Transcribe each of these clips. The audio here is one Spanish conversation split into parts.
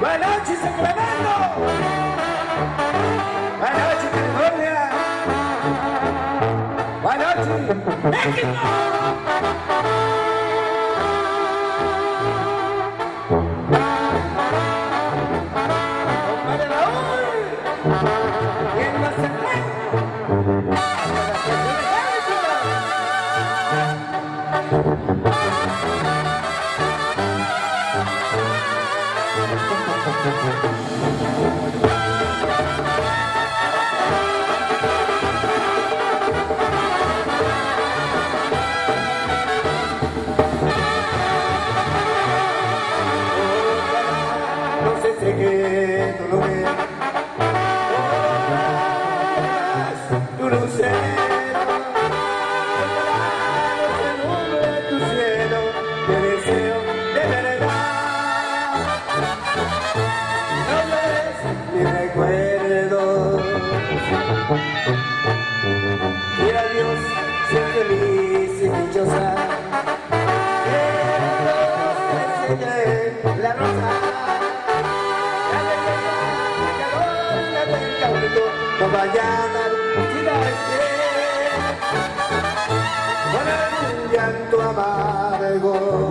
Buenas noches, Sacramento. Buenas noches, Buenas noches, Thank you. vayan al tirarte con algún llanto amargo.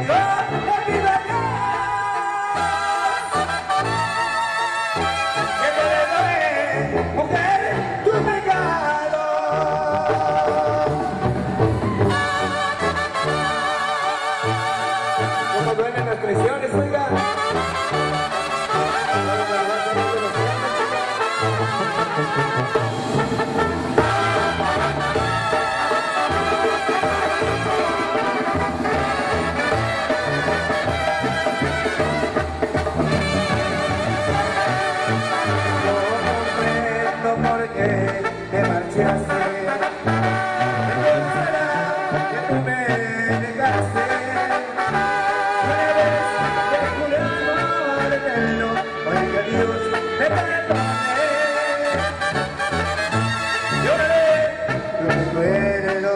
Lloraré, recuerdo.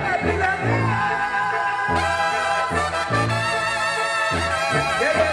Quebra!